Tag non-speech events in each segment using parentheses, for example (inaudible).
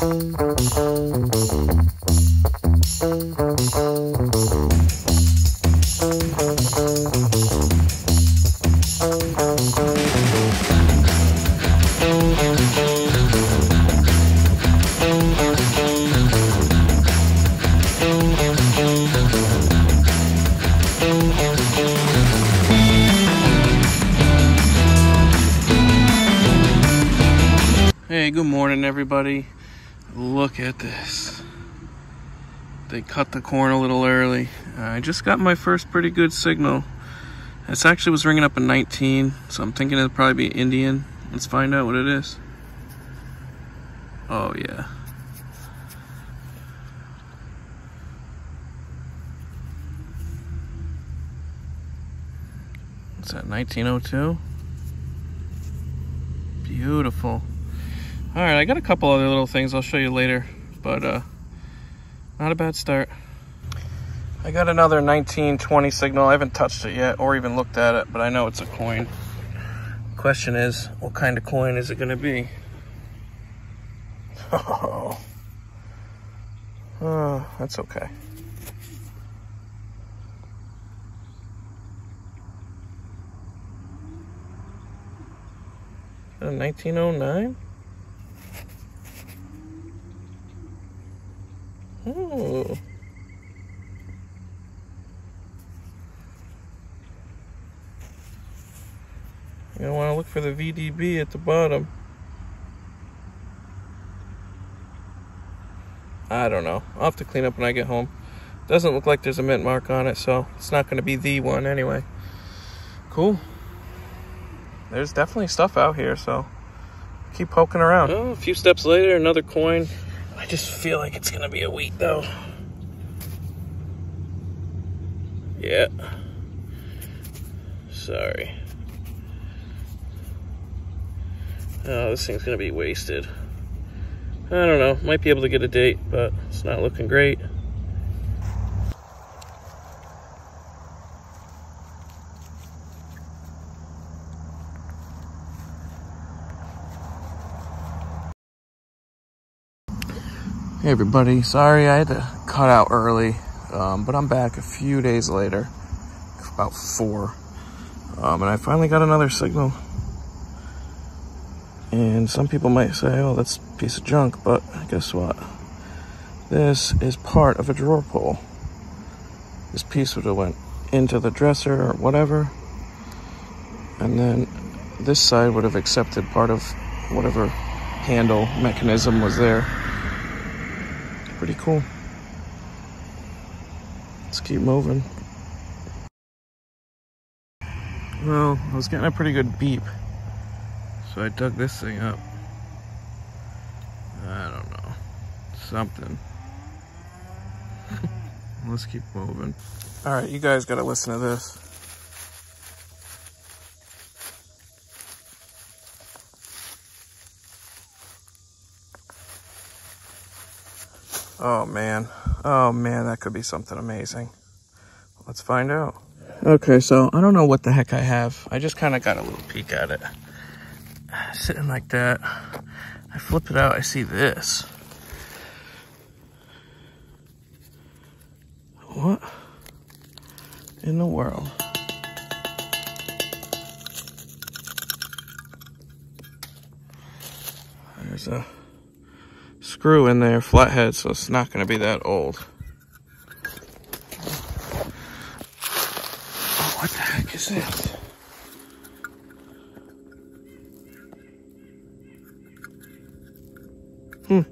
Hey, good morning, everybody. Look at this. They cut the corn a little early. I just got my first pretty good signal. This actually was ringing up a 19, so I'm thinking it'll probably be Indian. Let's find out what it is. Oh, yeah. What's that, 1902? Beautiful. All right, I got a couple other little things I'll show you later, but uh, not a bad start. I got another 1920 signal. I haven't touched it yet or even looked at it, but I know it's a coin. Question is, what kind of coin is it gonna be? Oh, (laughs) oh that's okay. A 1909? Oh. You're gonna wanna look for the VDB at the bottom. I don't know. I'll have to clean up when I get home. Doesn't look like there's a mint mark on it, so it's not gonna be the one anyway. Cool. There's definitely stuff out here, so keep poking around. A few steps later, another coin. Just feel like it's gonna be a wheat though. Yeah. Sorry. Oh, this thing's gonna be wasted. I don't know. Might be able to get a date, but it's not looking great. Hey everybody, sorry I had to cut out early, um, but I'm back a few days later, about four, um, and I finally got another signal. And some people might say, oh, that's a piece of junk, but guess what? This is part of a drawer pull. This piece would have went into the dresser or whatever, and then this side would have accepted part of whatever handle mechanism was there pretty cool. Let's keep moving. Well, I was getting a pretty good beep. So I dug this thing up. I don't know. Something. (laughs) Let's keep moving. All right, you guys got to listen to this. Oh man. Oh man, that could be something amazing. Let's find out. Okay, so I don't know what the heck I have. I just kind of got a little peek at it. Sitting like that. I flip it out, I see this. What in the world? There's a screw in there, flathead, so it's not going to be that old. Oh, what the heck is this? Hmm.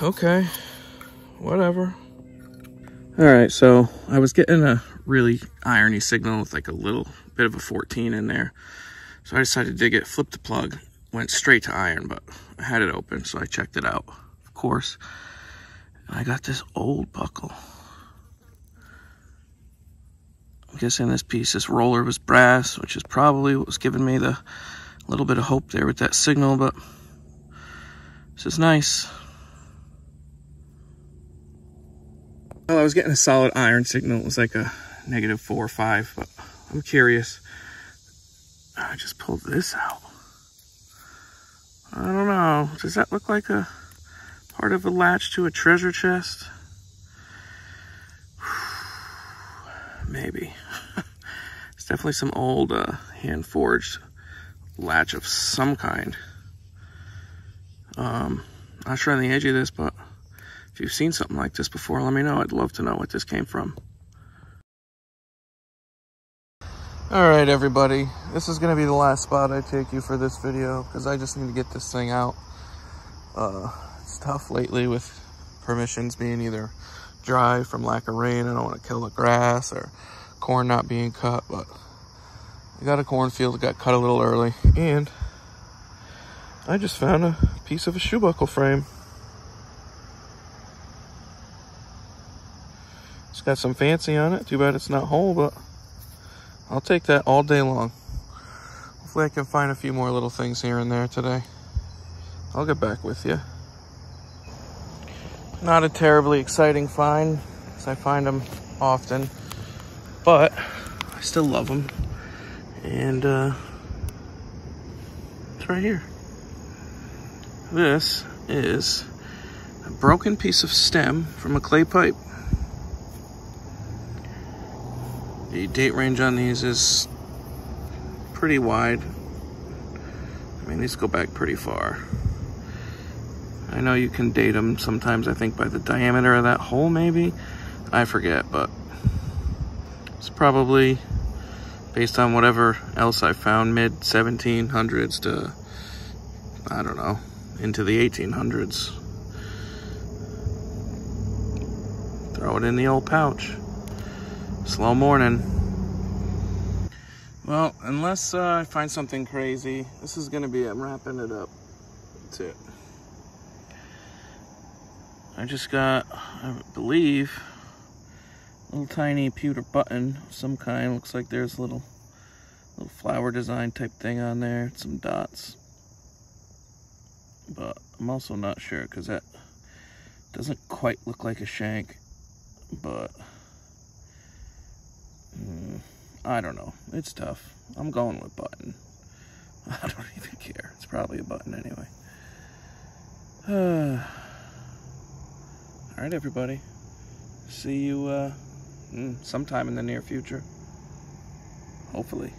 (sighs) okay, whatever. All right, so I was getting a really irony signal with like a little bit of a 14 in there. So I decided to dig it, flip the plug, went straight to iron, but I had it open, so I checked it out, of course. And I got this old buckle. I'm guessing this piece, this roller was brass, which is probably what was giving me the little bit of hope there with that signal, but this is nice. Well, I was getting a solid iron signal. It was like a negative four or five, but I'm curious. I just pulled this out. I don't know. Does that look like a part of a latch to a treasure chest? (sighs) Maybe. (laughs) it's definitely some old uh, hand-forged latch of some kind. Um, not sure on the edge of this, but if you've seen something like this before, let me know. I'd love to know what this came from. All right, everybody. This is going to be the last spot I take you for this video because I just need to get this thing out. Uh, it's tough lately with permissions being either dry from lack of rain. I don't want to kill the grass or corn not being cut, but I got a cornfield that got cut a little early and I just found a piece of a shoe buckle frame. It's got some fancy on it. Too bad it's not whole, but I'll take that all day long. Hopefully I can find a few more little things here and there today. I'll get back with you. Not a terribly exciting find, because I find them often, but I still love them. And uh, it's right here. This is a broken piece of stem from a clay pipe. The date range on these is pretty wide. I mean, these go back pretty far. I know you can date them sometimes, I think, by the diameter of that hole, maybe. I forget, but it's probably based on whatever else I found, mid 1700s to, I don't know, into the 1800s. Throw it in the old pouch. Slow morning. Well, unless uh, I find something crazy, this is gonna be, I'm wrapping it up. That's it. I just got, I believe, a little tiny pewter button of some kind. Looks like there's a little, little flower design type thing on there, some dots. But I'm also not sure because that doesn't quite look like a shank, but I don't know. It's tough. I'm going with button. (laughs) I don't even care. It's probably a button anyway. (sighs) All right, everybody. See you uh, mm, sometime in the near future. Hopefully.